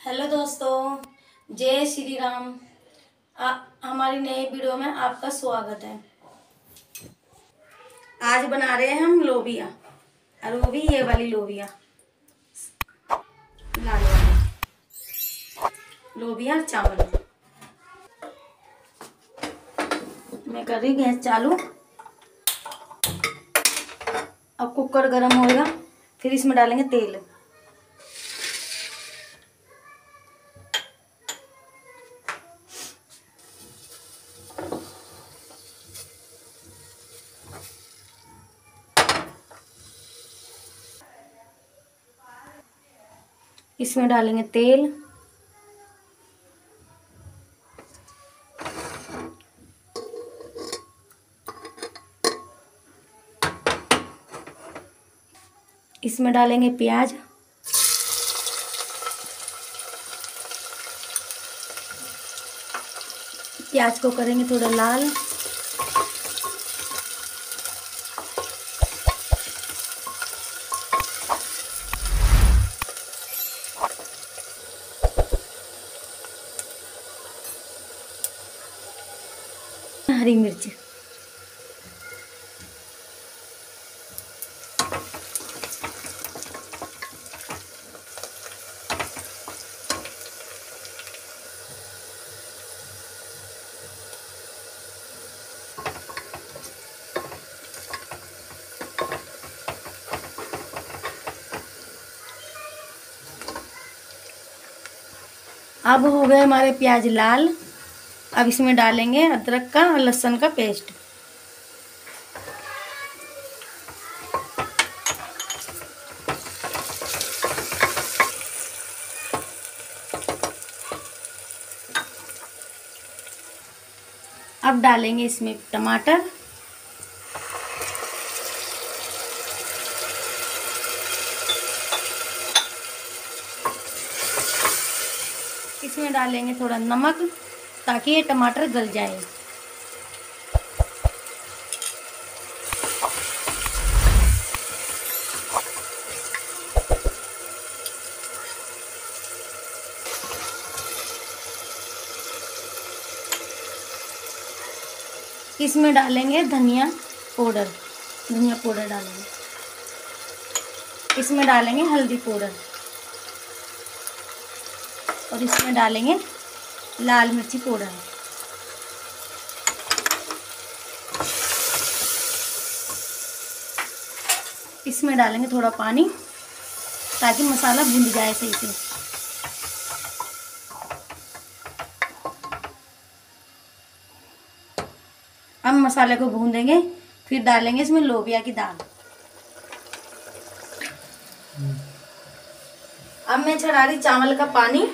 Hello दोस्तों जय श्री राम आ, हमारी नई वीडियो में आपका स्वागत है। आज बना रहे हैं हम लोबिया। और वो भी ये वाली लोबिया। लाल लोबिया चावल। मैं कर रही गैस चालू। अब कुकर गर्म होएगा फिर इसमें डालेंगे तेल। इसमें डालेंगे तेल। इसमें डालेंगे प्याज। प्याज को करेंगे थोड़ा लाल। हरी मिर्च। अब हो गए हमारे प्याज लाल। अब इसमें डालेंगे अदरक का और लहसुन का पेस्ट। अब डालेंगे इसमें टमाटर। इसमें डालेंगे थोड़ा नमक। ताकि ये टमाटर गल जाए। इसमें डालेंगे धनिया पाउडर धनिया पाउडर डालेंगे। इसमें डालेंगे हल्दी पाउडर। और इसमें डालेंगे लाल मिर्ची पाउडर। इसमें डालेंगे थोड़ा पानी ताकि मसाला भून जाए सही से। अब मसाले को भून देंगे फिर डालेंगे इसमें लोबिया की दाल। अब मैं चढ़ा रही चावल का पानी।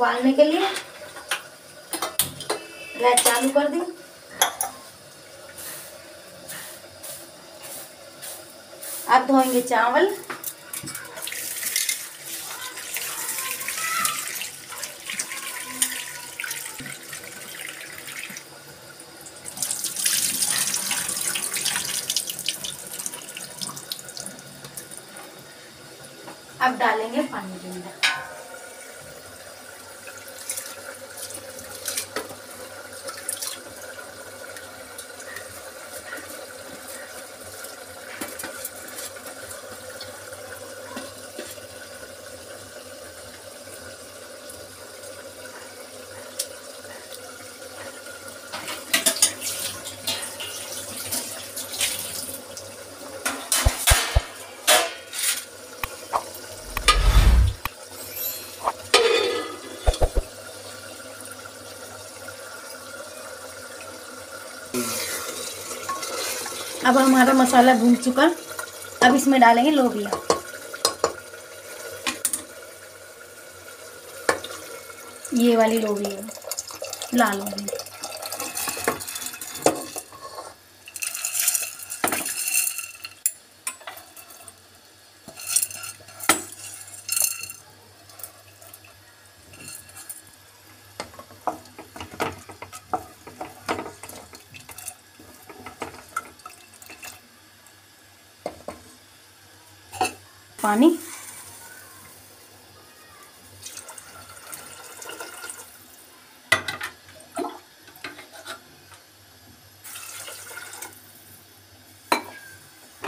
उबालने के लिए। गैस चालू कर दी। अब धोएँगे चावल। अब डालेंगे पानी के अब हमारा मसाला भून चुका। अब इसमें डालेंगे लोबिया। ये वाली लोबिया लाल वाली पानी।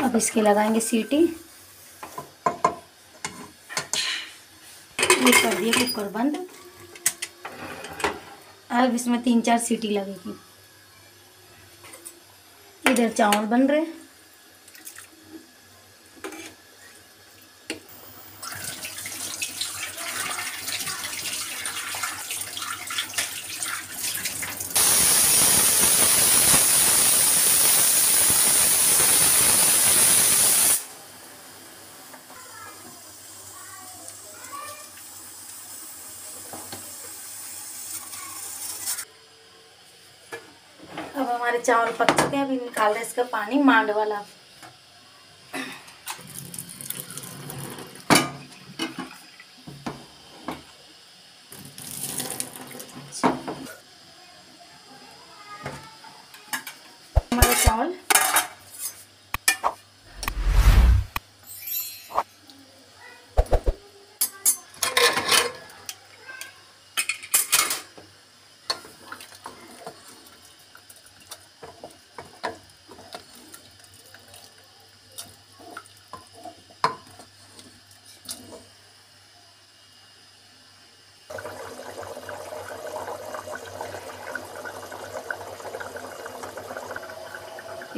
अब इसके लगाएँगे सीटी। ये कर दिए कुकर बंद। अब इसमें तीन चार सीटी लगेगी। इधर चावल बन रहे हैं। चावल पक चुके हैं अभी निकाल रहे इसका पानी मांड वाला हमारे चावल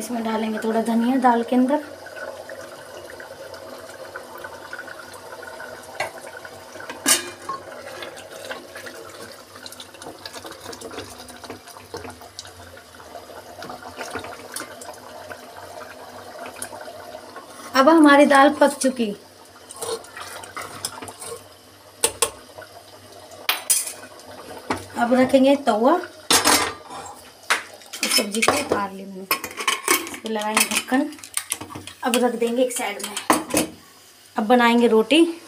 इसमें डालेंगे थोड़ा धनिया दाल के अंदर। अब हमारी दाल पक चुकी। अब रखेंगे तवा। सब्ज़ी को उतार ली मैंने। पर लगाएँगे ढक्कन। अब रख देंगे एक साइड में। अब बनाएँगे रोटी।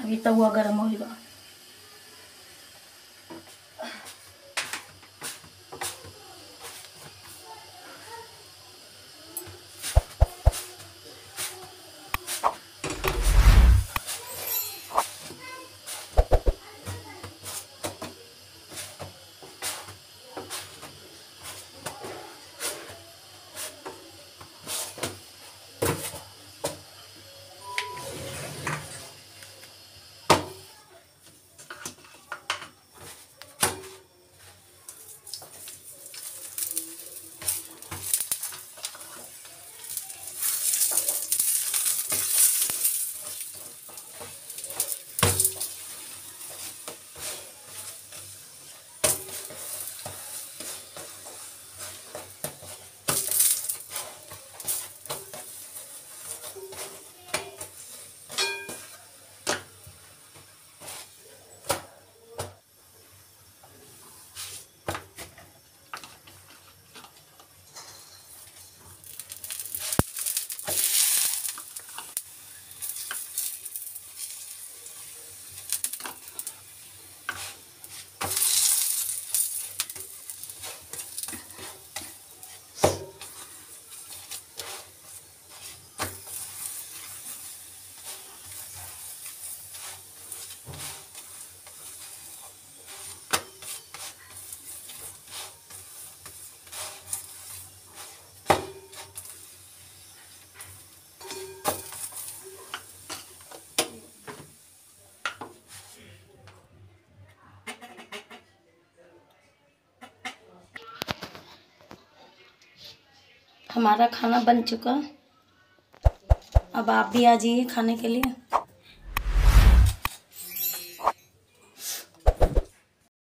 अभी तवा गर्म होगा हमारा खाना बन चुका। अब आप भी आ जाइए खाने के लिए।